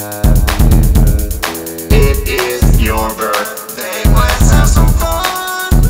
It is your birthday, let's have some fun.